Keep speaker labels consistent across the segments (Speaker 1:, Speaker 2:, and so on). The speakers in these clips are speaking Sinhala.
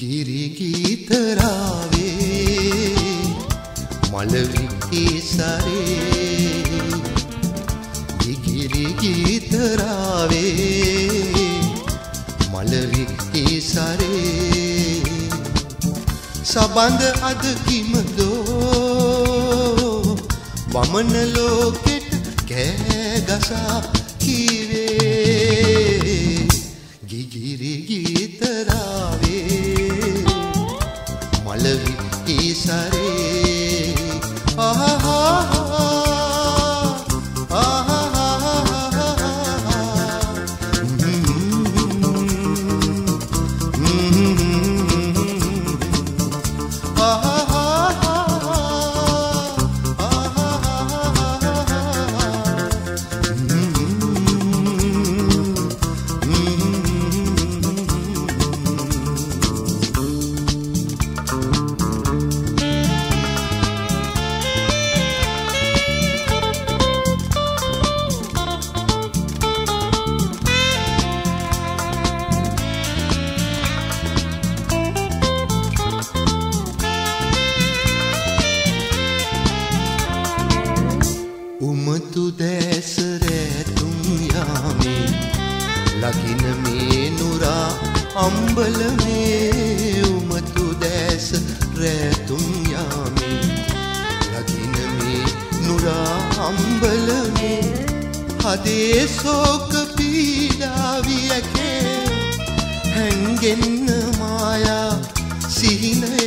Speaker 1: ගිරි ගීතරාවේ මලවිකේ සරේ ගිරි ගීතරාවේ මලවිකේ සරේ සබඳ අද කිමදෝ වමන ලෝකෙට කෑගසා කීවේ. ගිගිරි ගීතරාවේ මලවිටි සරේ උමතු දැසරෑතුම් යාමේ ලකින මේ නුරා අම්බලමේ උමතු දැස රෑතුම් යාමේ ලකින මේ නුරා අම්බලමේ හදේ සෝක පීඩාවියකේ හැන්ගෙන්න මායා සිහිනයේ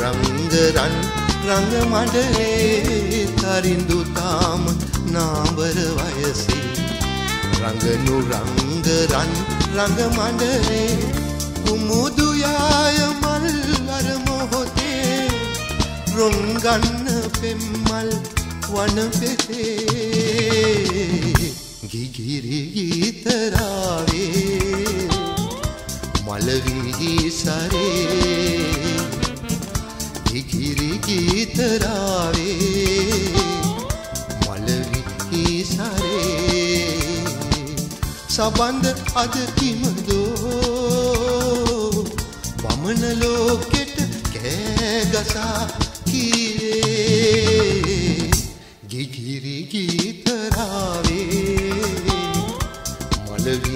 Speaker 1: රංගරන් රංග මඩලේ තරින්දු තාම නාඹර වයසේ. රඟනු රංගරන් රංග මඩලේ කුමුදු යාය මල්වර මොහොතේ. රොන් ගන්න පෙම්මල් වන පෙතේ. ගිගිරි ගීතරාවේ මලවිහි සරේ ගීතරාවේ මලවිහි සරේ සබන්ද අද කිමදෝ වමන ලෝකෙට කෑගසා කීවේ ගිගිරි ගීතරාවේ මලවී